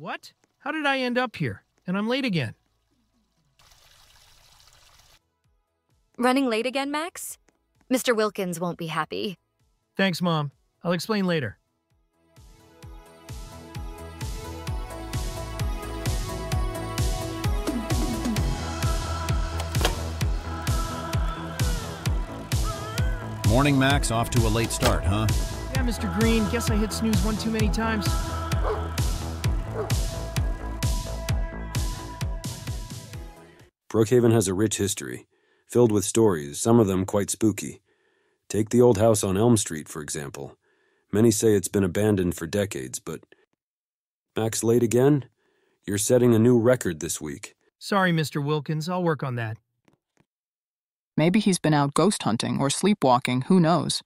What? How did I end up here? And I'm late again. Running late again, Max? Mr. Wilkins won't be happy. Thanks, Mom. I'll explain later. Morning, Max. Off to a late start, huh? Yeah, Mr. Green, guess I hit snooze one too many times. Brookhaven has a rich history, filled with stories, some of them quite spooky. Take the old house on Elm Street, for example. Many say it's been abandoned for decades, but. Max late again? You're setting a new record this week. Sorry, Mr. Wilkins. I'll work on that. Maybe he's been out ghost hunting or sleepwalking, who knows?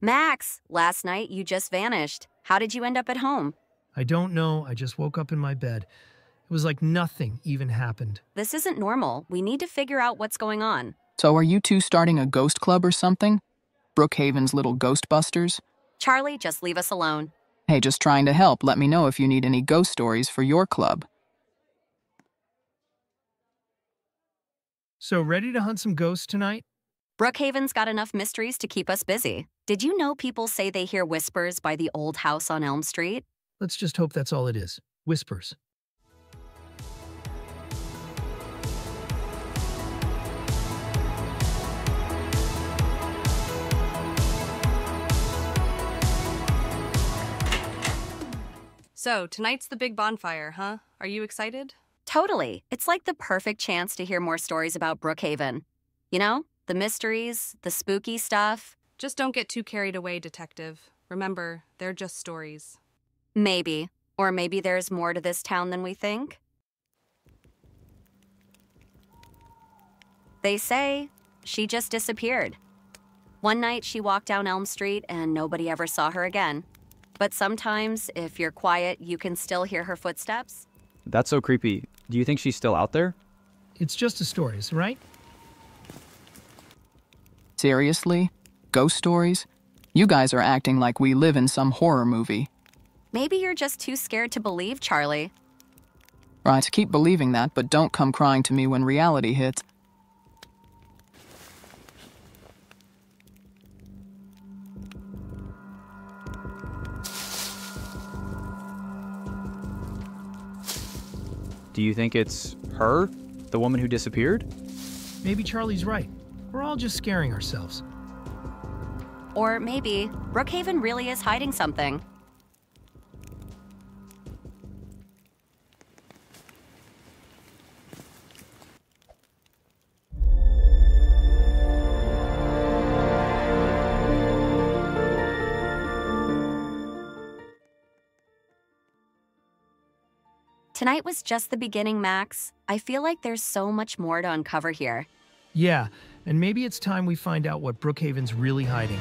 Max, last night you just vanished. How did you end up at home? I don't know. I just woke up in my bed. It was like nothing even happened. This isn't normal. We need to figure out what's going on. So are you two starting a ghost club or something? Brookhaven's little Ghostbusters? Charlie, just leave us alone. Hey, just trying to help. Let me know if you need any ghost stories for your club. So, ready to hunt some ghosts tonight? Brookhaven's got enough mysteries to keep us busy. Did you know people say they hear whispers by the old house on Elm Street? Let's just hope that's all it is whispers. So, tonight's the big bonfire, huh? Are you excited? Totally. It's like the perfect chance to hear more stories about Brookhaven. You know, the mysteries, the spooky stuff. Just don't get too carried away, Detective. Remember, they're just stories. Maybe. Or maybe there's more to this town than we think. They say she just disappeared. One night she walked down Elm Street and nobody ever saw her again. But sometimes, if you're quiet, you can still hear her footsteps. That's so creepy. Do you think she's still out there? It's just a stories, right? Seriously? Ghost stories? You guys are acting like we live in some horror movie. Maybe you're just too scared to believe, Charlie. Right, keep believing that, but don't come crying to me when reality hits. Do you think it's her? The woman who disappeared? Maybe Charlie's right. We're all just scaring ourselves. Or maybe Brookhaven really is hiding something. Tonight was just the beginning, Max. I feel like there's so much more to uncover here. Yeah, and maybe it's time we find out what Brookhaven's really hiding.